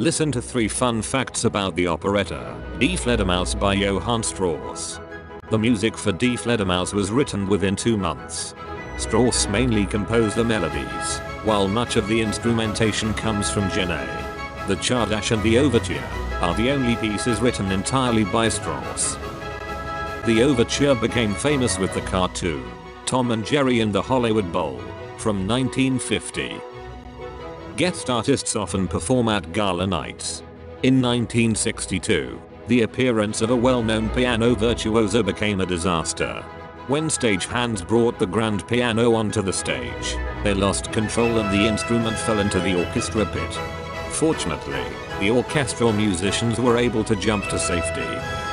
Listen to 3 fun facts about the operetta, Die Fledermaus by Johann Strauss. The music for Die Fledermaus was written within two months. Strauss mainly composed the melodies, while much of the instrumentation comes from Genée. The Csárdás and the Overture are the only pieces written entirely by Strauss. The Overture became famous with the cartoon, Tom and Jerry in the Hollywood Bowl, from 1950. Guest artists often perform at gala nights. In 1962, the appearance of a well-known piano virtuoso became a disaster. When stagehands brought the grand piano onto the stage, they lost control and the instrument fell into the orchestra pit. Fortunately, the orchestral musicians were able to jump to safety